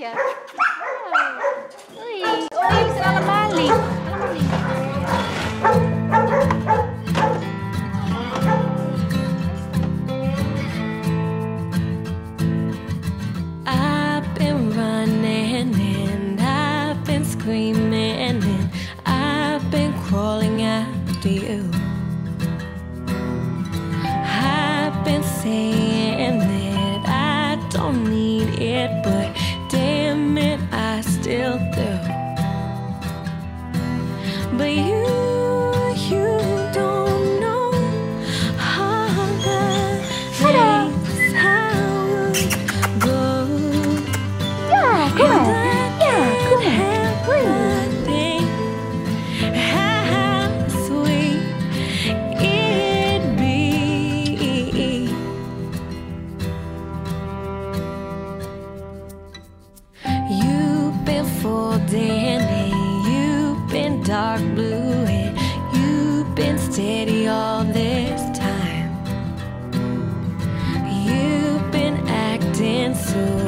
I've been running and I've been screaming and I've been crawling after you. I've been saying that I don't need it, but still do. But you For Danny, you've been dark blue and you've been steady all this time. You've been acting so